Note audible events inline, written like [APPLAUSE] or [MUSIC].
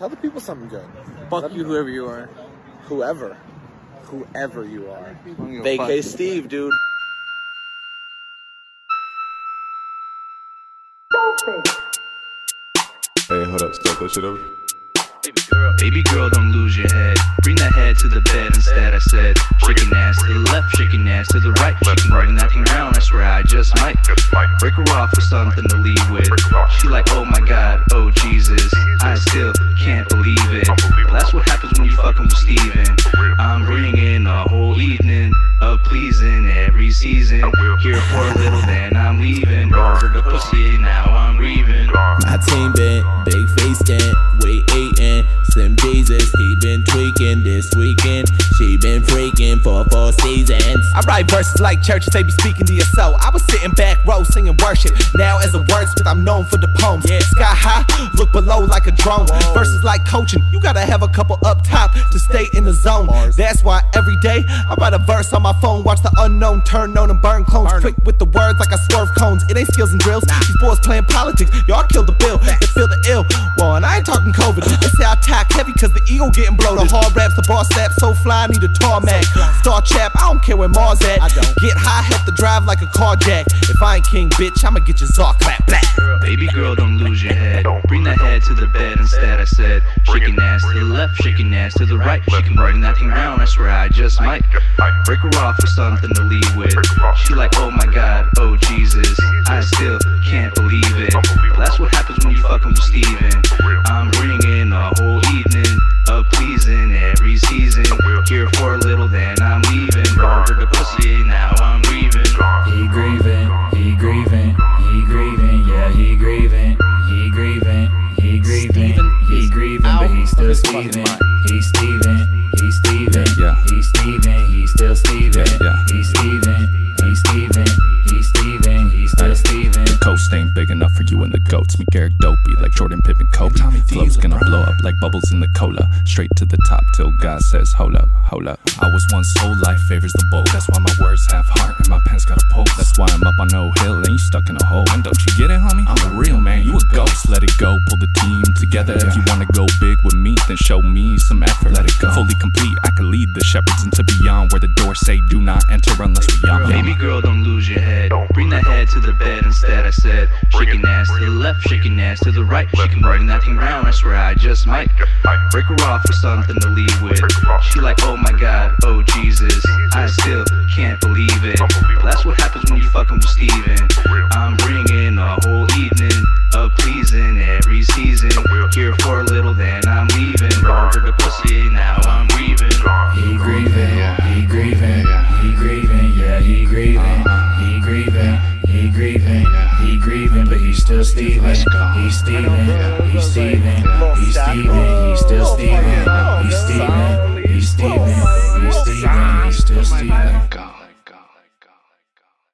Tell the people something good. Fuck you, whoever you are. Whoever. Whoever you are. I don't Vacay. Steve, dude. Hey, hold up, start that shit over. Baby girl, baby girl, don't lose your head. Bring that head to the bed instead. I said, shake your ass to the left, shake your ass to the right. She can bring that thing round. I swear I just might break her off with something to leave with. She like, oh my god, oh Jesus, I still can't believe it. That's what happens when you fucking with Steven. I'm bringing a whole evening of pleasing every season. Here for a little, then I'm leaving. Over the pussy, now I'm grieving. My team I write verses like churches, they be speaking to your soul. I was sitting back row singing worship. Now as a wordsmith, I'm known for the poems. Yeah, sky high, look below like a drone. Verses like coaching, you gotta have a couple up top to stay in the zone. That's why every day I write a verse on my phone, watch the unknown turn known and burn clones. Quick with the words like I swerve cones. It ain't skills and drills. These boys playing politics. Y'all killed the bill. They feel the ill. Well, and I ain't talking COVID. [LAUGHS] They say I tack heavy cause the ego getting bloated. The hard raps, the boss slap so fly, I need a tarmac. Star chap, I don't care where Mars at. I don't. Get high, have to drive like a car jack. If I ain't king, bitch, I'ma get your Zark clap back. Baby girl, don't lose your head. Bring that head to the bed instead. I said, shaking ass to the left, shaking ass to the right. She can bring that thing round. I swear I just might break her off for something to leave with. She like, oh my god, oh Jesus, I still can't believe it. Steven. He's Steven, he's Steven, Yeah. he's Steven, he's still Steven, Yeah, yeah. he's Steven, he's Steven, he's Steven, he's still Steven. The coast ain't big enough for you and the goats. Me Gehrig Dopey like Jordan Pippen Kobe. Tommy Flow's gonna blow up like bubbles in the cola. Straight to the top till God says, hold up, hold up. I was once whole life favors the bold. That's why my words have heart and my pen's got a pulse. That's why I'm up on no hill and you stuck in a hole. And don't you get it, homie? I'm a real man, you a ghost. Let it go, pull the team together. If you wanna go big with me, then show me some effort. Let it go. Fully complete, I can lead the shepherds into beyond where the doors say do not enter unless we are. Baby girl, don't lose your head. Don't Bring that head to the bed instead. I said, shaking ass to the left, shaking ass to the right. She can bring that thing round. I swear I just might break her off with something to leave with. She like, oh my god, oh Jesus, I still can't believe it. Well, that's what happens when you fucking with Steven. I'm bringing a whole evening of pleasing every season. Here for still Steven. He's Steven, he's Steven, he's Steven, he's still he's